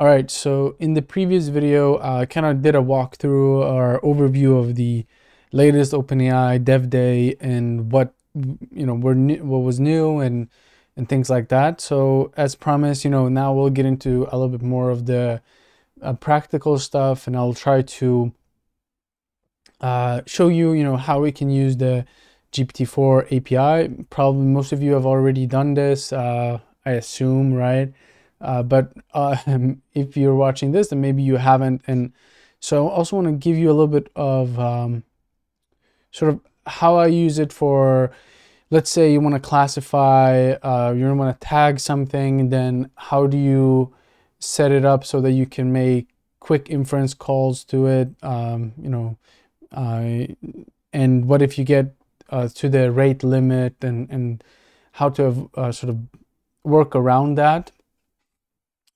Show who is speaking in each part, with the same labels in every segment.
Speaker 1: All right, so in the previous video, I uh, kind of did a walkthrough or overview of the latest OpenAI Dev Day and what you know were new, what was new and and things like that. So as promised, you know, now we'll get into a little bit more of the uh, practical stuff, and I'll try to uh, show you, you know, how we can use the GPT-4 API. Probably most of you have already done this, uh, I assume, right? Uh, but uh, if you're watching this, then maybe you haven't. And so I also want to give you a little bit of um, sort of how I use it for, let's say you want to classify, uh, you want to tag something, then how do you set it up so that you can make quick inference calls to it, um, you know, uh, and what if you get uh, to the rate limit and, and how to sort of work around that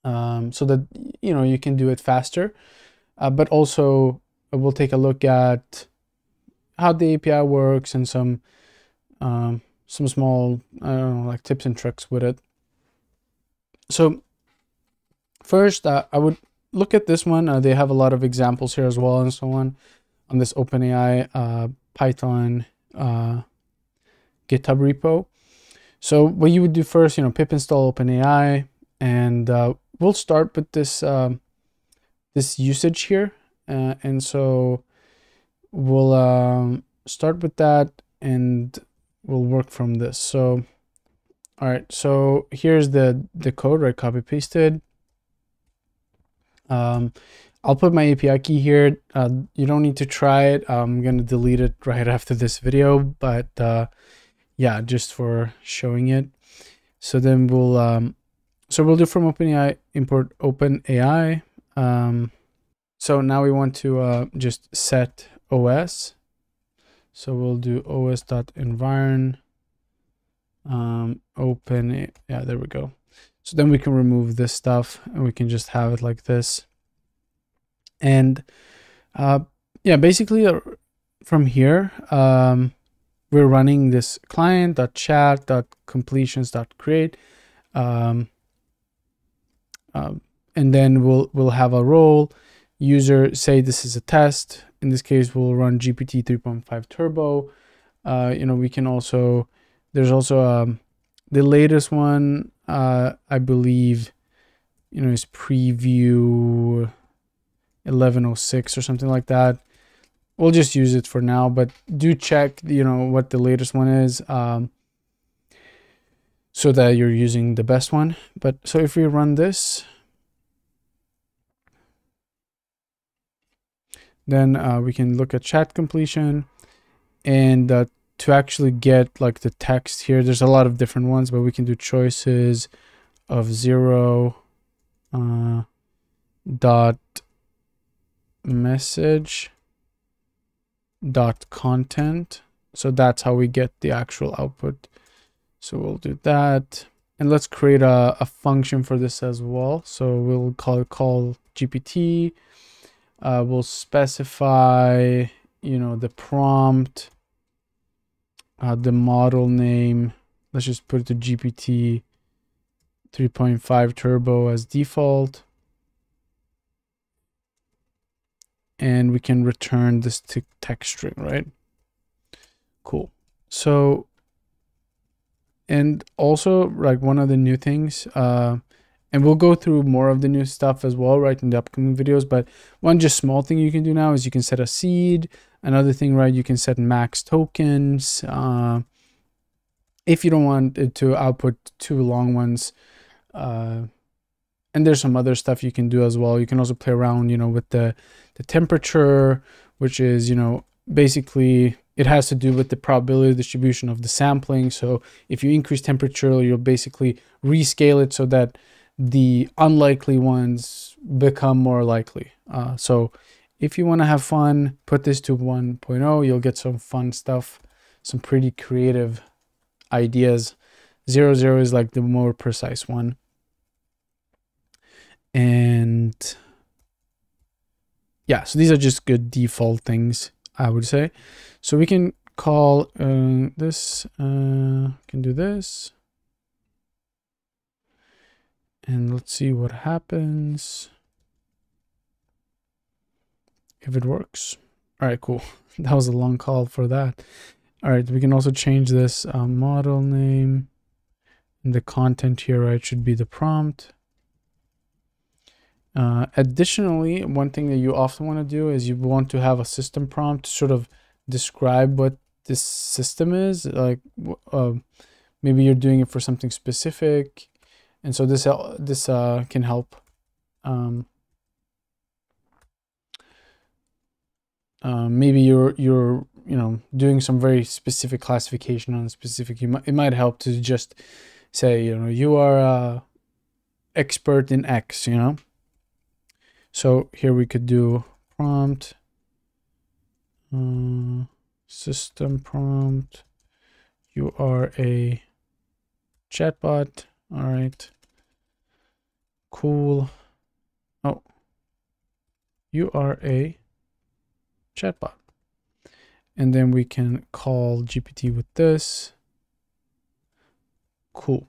Speaker 1: um, so that you know you can do it faster. Uh, but also we'll take a look at how the API works and some um, some small I don't know like tips and tricks with it. So first, uh, I would look at this one. Uh, they have a lot of examples here as well and so on on this OpenAI uh, Python uh, GitHub repo. So what you would do first, you know, pip install OpenAI, and uh, we'll start with this um, this usage here uh, and so we'll um, start with that and we'll work from this. So all right so here's the the code right? Copy pasted. Um, I'll put my API key here. Uh, you don't need to try it. I'm gonna delete it right after this video but uh, yeah just for showing it. So then we'll um, so we'll do from OpenAI import OpenAI. Um, so now we want to uh, just set OS. So we'll do os.environ um, open. Yeah, there we go. So then we can remove this stuff and we can just have it like this. And uh, yeah, basically uh, from here, um, we're running this client.chat.completions.create. Um, um, and then we'll we'll have a role. User say this is a test. In this case we'll run gpt 3.5 turbo. Uh, you know we can also there's also um, the latest one uh, i believe you know is preview 1106 or something like that. We'll just use it for now but do check you know what the latest one is. Um, so that you're using the best one. But so if we run this, then uh, we can look at chat completion and uh, to actually get like the text here, there's a lot of different ones, but we can do choices of zero uh, dot message dot content. So that's how we get the actual output. So we'll do that. And let's create a, a function for this as well. So we'll call call GPT. Uh, we'll specify, you know, the prompt, uh, the model name. Let's just put it to GPT 3.5 Turbo as default. And we can return this to text string, right? Cool. So and also like one of the new things uh and we'll go through more of the new stuff as well right in the upcoming videos but one just small thing you can do now is you can set a seed. Another thing right you can set max tokens uh if you don't want it to output too long ones uh and there's some other stuff you can do as well. You can also play around you know with the the temperature which is you know basically it has to do with the probability distribution of the sampling. So if you increase temperature, you'll basically rescale it so that the unlikely ones become more likely. Uh, so if you want to have fun, put this to 1.0, you'll get some fun stuff, some pretty creative ideas. Zero zero is like the more precise one. And yeah, so these are just good default things, I would say. So we can call uh, this, uh, can do this. And let's see what happens. If it works. All right, cool. That was a long call for that. All right, we can also change this uh, model name. The content here, right, should be the prompt. Uh, additionally, one thing that you often want to do is you want to have a system prompt to sort of describe what this system is. Like uh, maybe you're doing it for something specific, and so this this uh, can help. Um, uh, maybe you're you're you know doing some very specific classification on specific. You might, it might help to just say you know you are a expert in X. You know. So here we could do prompt. Uh, system prompt. You are a chatbot. All right. Cool. Oh, you are a chatbot. And then we can call GPT with this. Cool.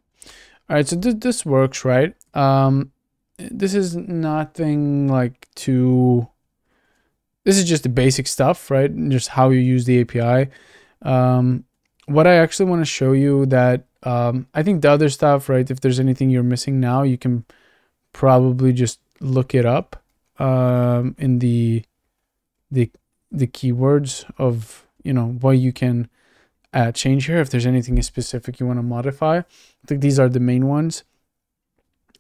Speaker 1: All right, so th this works, right? Um, this is nothing like too this is just the basic stuff, right? Just how you use the API. Um, what I actually want to show you that um, I think the other stuff, right? If there's anything you're missing now, you can probably just look it up um, in the the the keywords of you know what you can uh, change here. If there's anything specific you want to modify, I think these are the main ones.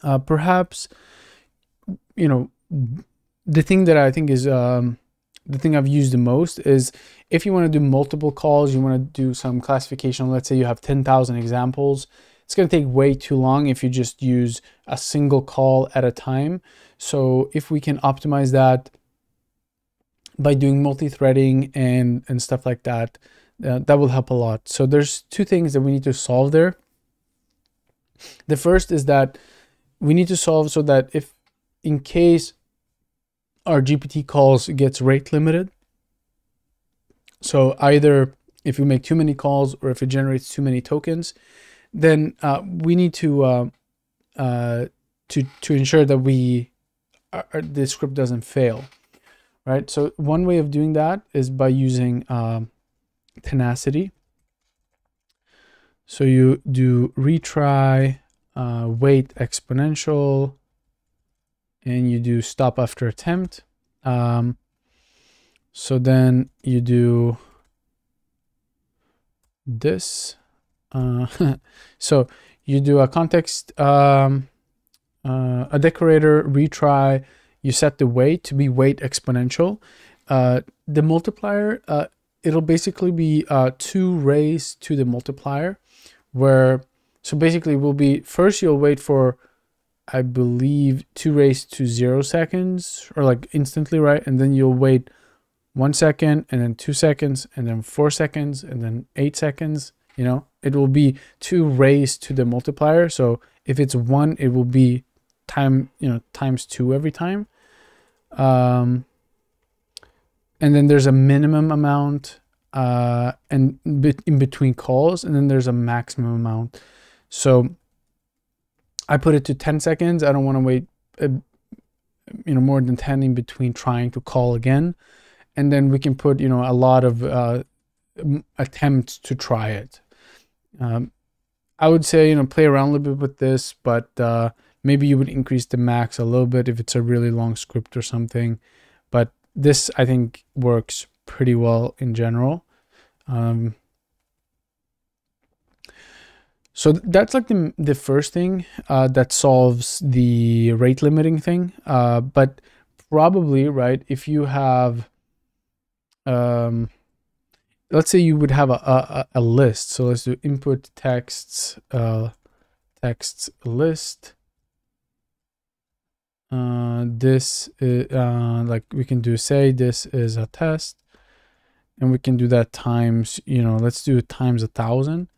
Speaker 1: Uh, perhaps you know the thing that I think is um, the thing I've used the most is if you want to do multiple calls, you want to do some classification. Let's say you have 10,000 examples. It's going to take way too long if you just use a single call at a time. So if we can optimize that by doing multi-threading and, and stuff like that, uh, that will help a lot. So there's two things that we need to solve there. The first is that we need to solve so that if in case our GPT calls gets rate limited. So either if you make too many calls or if it generates too many tokens, then uh, we need to uh, uh, to to ensure that we the script doesn't fail, right? So one way of doing that is by using um, tenacity. So you do retry, uh, wait exponential, and you do stop after attempt. Um, so then you do this. Uh, so you do a context, um, uh, a decorator retry. You set the wait to be wait exponential. Uh, the multiplier, uh, it'll basically be uh, two raised to the multiplier, where so basically will be first you'll wait for I believe, two raised to zero seconds or like instantly, right? And then you'll wait one second and then two seconds and then four seconds and then eight seconds. You know, it will be two raised to the multiplier. So if it's one, it will be time, you know, times two every time. Um, and then there's a minimum amount uh, and in between calls, and then there's a maximum amount. So I put it to 10 seconds. I don't want to wait, uh, you know, more than 10 in between trying to call again. And then we can put, you know, a lot of uh, attempts to try it. Um, I would say, you know, play around a little bit with this, but uh, maybe you would increase the max a little bit if it's a really long script or something. But this, I think, works pretty well in general. Um, so that's like the, the first thing uh, that solves the rate limiting thing. Uh, but probably, right, if you have, um, let's say you would have a, a, a list. So let's do input texts, uh, texts list. Uh, this is, uh, like we can do say this is a test and we can do that times, you know, let's do times a thousand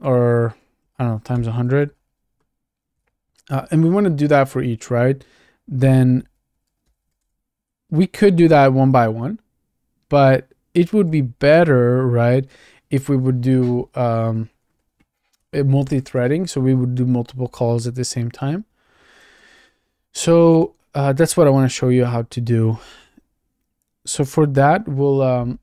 Speaker 1: or I don't know, times 100. Uh, and we want to do that for each, right? Then we could do that one by one, but it would be better, right, if we would do um, multi-threading. So we would do multiple calls at the same time. So uh, that's what I want to show you how to do. so for that, we'll um,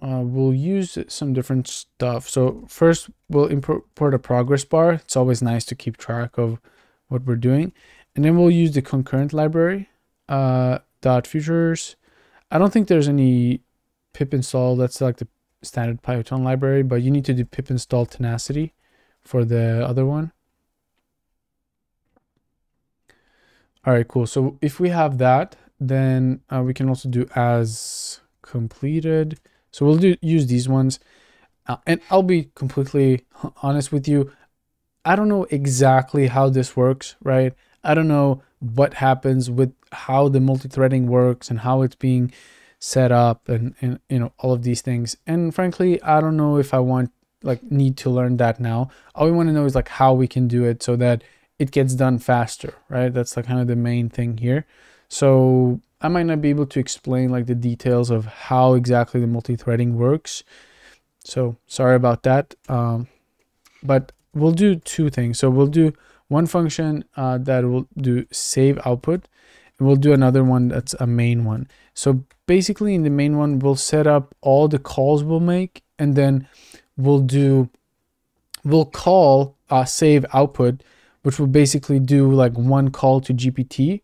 Speaker 1: uh, we'll use some different stuff. So first, we'll import a progress bar. It's always nice to keep track of what we're doing, and then we'll use the concurrent library uh, dot futures. I don't think there's any pip install. That's like the standard Python library, but you need to do pip install tenacity for the other one. All right, cool. So if we have that, then uh, we can also do as completed. So we'll do use these ones. Uh, and I'll be completely honest with you. I don't know exactly how this works, right? I don't know what happens with how the multi-threading works and how it's being set up and, and you know all of these things. And frankly, I don't know if I want like need to learn that now. All we want to know is like how we can do it so that it gets done faster, right? That's like kind of the main thing here. So I might not be able to explain like the details of how exactly the multi-threading works. So sorry about that. Um, but we'll do two things. So we'll do one function uh, that will do save output and we'll do another one that's a main one. So basically in the main one, we'll set up all the calls we'll make and then we'll do, we'll call uh, save output which will basically do like one call to GPT.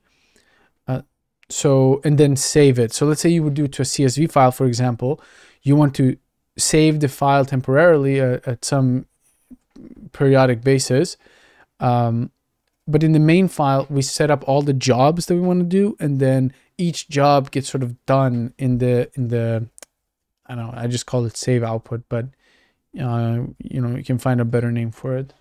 Speaker 1: So, and then save it. So let's say you would do it to a CSV file, for example, you want to save the file temporarily uh, at some periodic basis. Um, but in the main file, we set up all the jobs that we want to do, and then each job gets sort of done in the in the I don't know. I just call it save output, but uh, you know you can find a better name for it.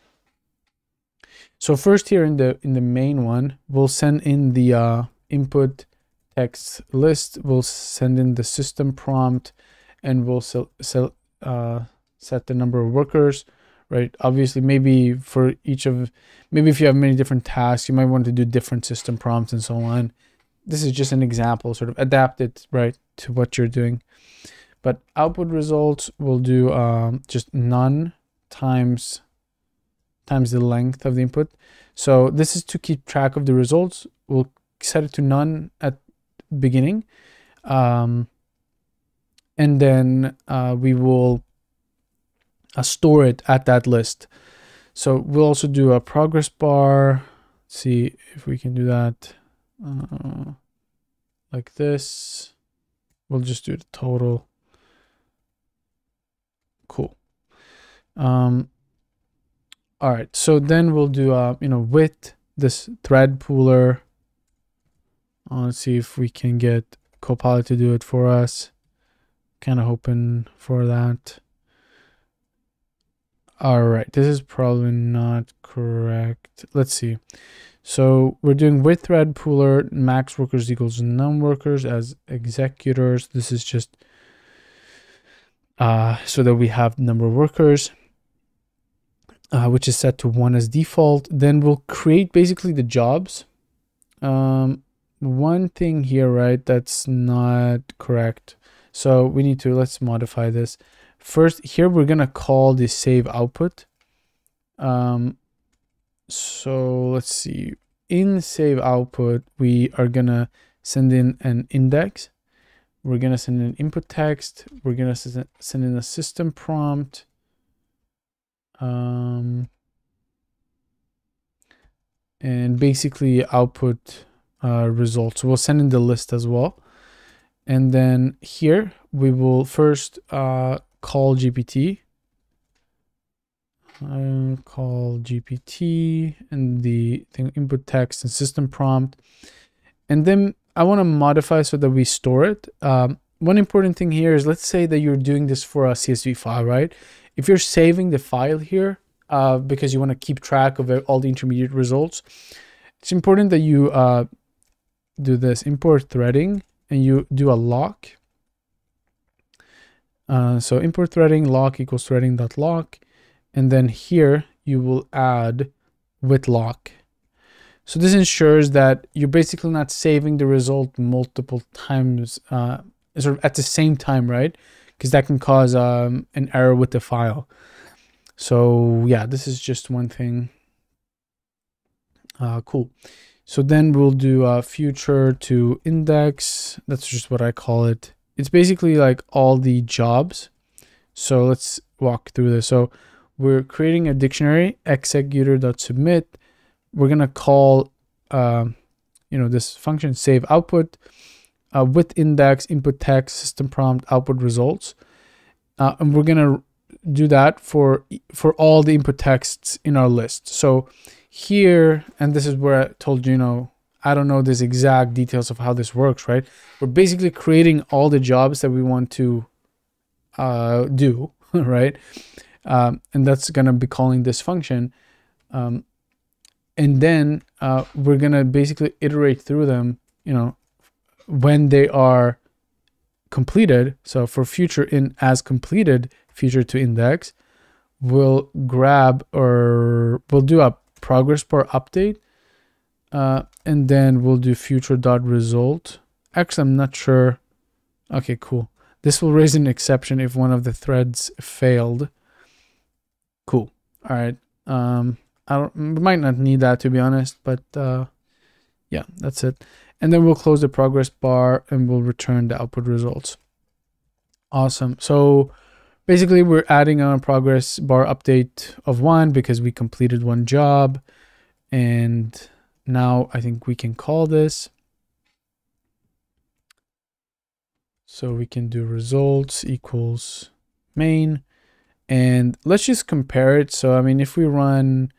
Speaker 1: So first here in the in the main one, we'll send in the uh, input text list. We'll send in the system prompt, and we'll sell, sell, uh, set the number of workers. Right. Obviously, maybe for each of maybe if you have many different tasks, you might want to do different system prompts and so on. This is just an example, sort of adapted right to what you're doing. But output results will do um, just none times times the length of the input. So this is to keep track of the results. We'll set it to none at beginning. Um, and then uh, we will uh, store it at that list. So we'll also do a progress bar. Let's see if we can do that uh, like this. We'll just do the total. Cool. Um, all right, so then we'll do, uh, you know, with this thread pooler. Uh, let's see if we can get Copilot to do it for us. Kind of hoping for that. All right, this is probably not correct. Let's see. So we're doing with thread pooler max workers equals num workers as executors. This is just uh, so that we have number of workers uh, which is set to one as default. Then we'll create basically the jobs. Um, one thing here, right, that's not correct. So we need to, let's modify this. First, here we're going to call the save output. Um, so let's see. In save output, we are going to send in an index. We're going to send in input text. We're going to send in a system prompt um, and basically output uh, results. We'll send in the list as well. And then here we will first uh, call GPT. Uh, call GPT and the thing, input text and system prompt. And then I want to modify so that we store it. Um, one important thing here is let's say that you're doing this for a CSV file, right? If you're saving the file here uh, because you want to keep track of all the intermediate results, it's important that you uh, do this import threading and you do a lock. Uh, so import threading lock equals threading dot lock, and then here you will add with lock. So this ensures that you're basically not saving the result multiple times, uh, sort of at the same time, right? because that can cause um, an error with the file. So yeah, this is just one thing. Uh, cool. So then we'll do a future to index. That's just what I call it. It's basically like all the jobs. So let's walk through this. So we're creating a dictionary executor.submit. We're gonna call, uh, you know, this function save output uh, with index input text system prompt output results, uh, and we're gonna do that for for all the input texts in our list. So here, and this is where I told know, I don't know this exact details of how this works, right? We're basically creating all the jobs that we want to uh, do, right? Um, and that's going to be calling this function. Um, and then uh, we're going to basically iterate through them, you know, when they are completed. So for future in as completed future to index, we'll grab or we'll do a progress bar update. Uh, and then we'll do future dot result. Actually, I'm not sure. Okay, cool. This will raise an exception if one of the threads failed. Cool. All right. Um, I don't, might not need that to be honest, but uh, yeah, that's it. And then we'll close the progress bar and we'll return the output results. Awesome. So basically we're adding a progress bar update of one because we completed one job. And now I think we can call this. So we can do results equals main. And let's just compare it. So I mean if we run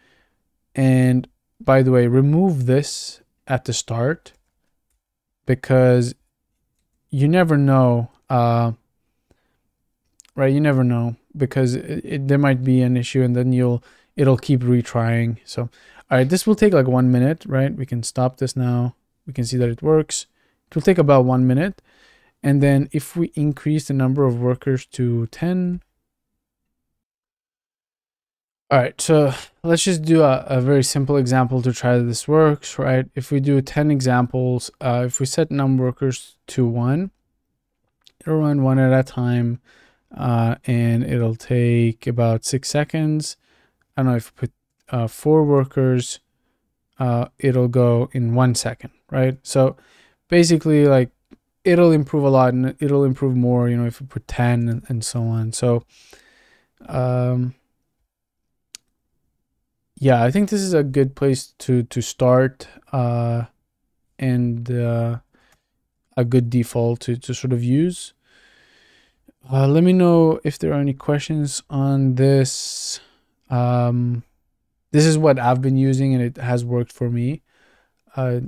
Speaker 1: and by the way remove this at the start because you never know uh, right? You never know because it, it, there might be an issue and then you'll it'll keep retrying. So, all right, this will take like one minute, right? We can stop this now. We can see that it works. It will take about one minute. And then if we increase the number of workers to 10, all right, so let's just do a, a very simple example to try that this works, right? If we do 10 examples, uh, if we set number workers to one, it'll run one at a time uh, and it'll take about six seconds. I don't know if put uh, four workers, uh, it'll go in one second, right? So basically, like it'll improve a lot and it'll improve more, you know, if you put 10 and, and so on. So, um, yeah, I think this is a good place to to start, uh, and uh, a good default to to sort of use. Uh, let me know if there are any questions on this. Um, this is what I've been using and it has worked for me. Uh,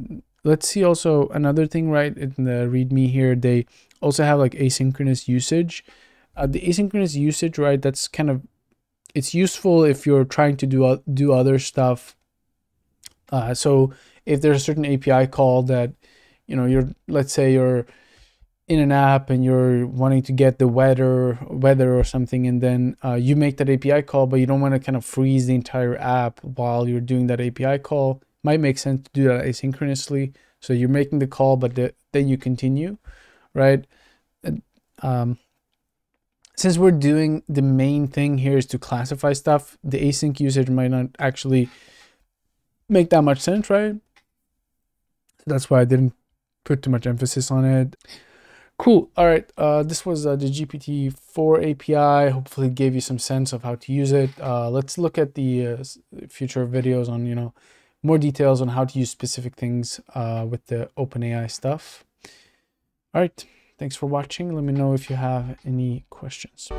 Speaker 1: let's see also another thing, right? In the README here, they also have like asynchronous usage. Uh, the asynchronous usage, right? That's kind of it's useful if you're trying to do do other stuff. Uh, so if there's a certain API call that you know you're let's say you're in an app and you're wanting to get the weather weather or something and then uh, you make that api call but you don't want to kind of freeze the entire app while you're doing that api call. Might make sense to do that asynchronously. So you're making the call but the, then you continue right? Um, since we're doing the main thing here is to classify stuff the async usage might not actually make that much sense right? That's why i didn't put too much emphasis on it Cool. All right. Uh, this was uh, the GPT-4 API. Hopefully gave you some sense of how to use it. Uh, let's look at the uh, future videos on, you know, more details on how to use specific things uh, with the OpenAI stuff. All right. Thanks for watching. Let me know if you have any questions.